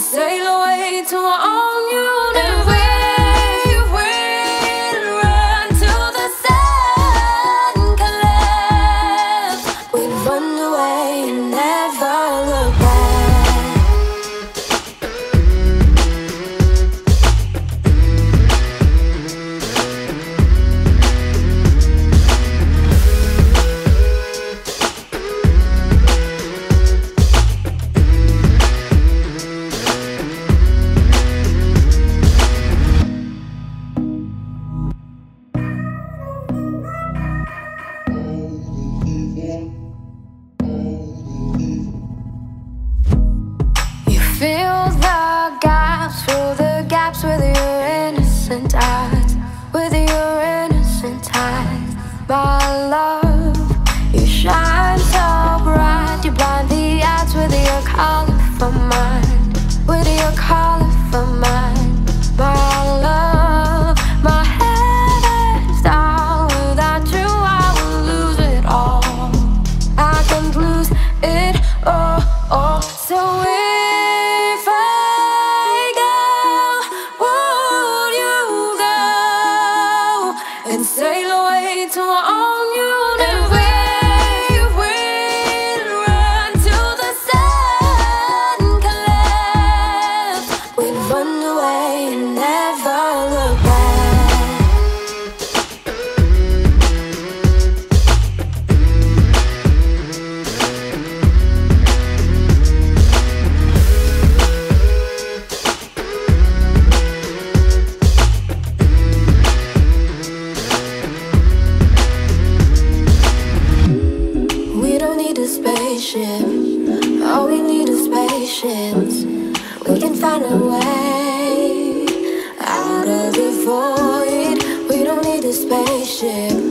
sail away to our own universe. Run away and never fill the gaps, fill the gaps with your innocent eyes, with your innocent eyes, my love. You shine so bright, you blind the eyes with your colorful mind, with your colorful mind, spaceship. All we need is patience. We can find a way out of the void. We don't need a spaceship.